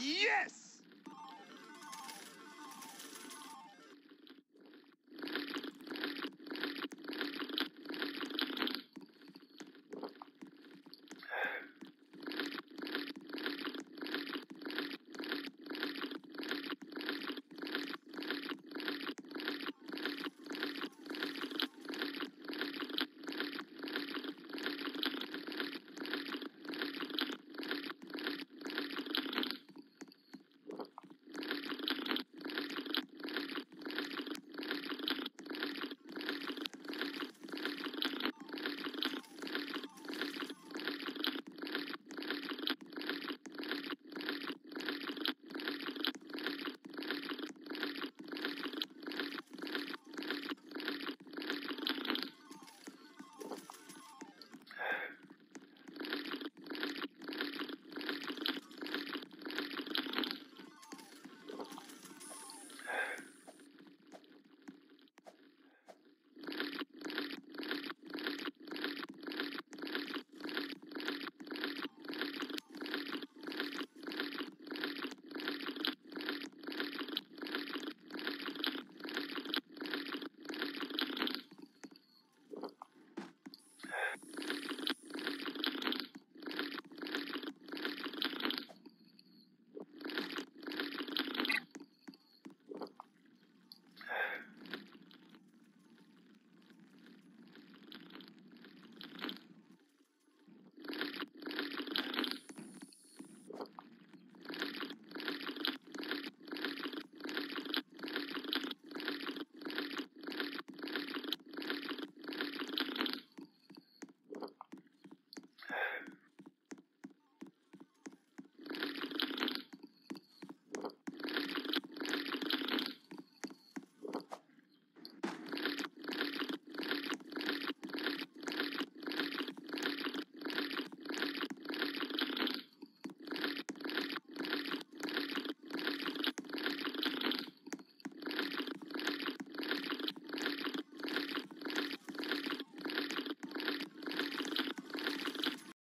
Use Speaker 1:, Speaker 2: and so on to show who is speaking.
Speaker 1: Yes!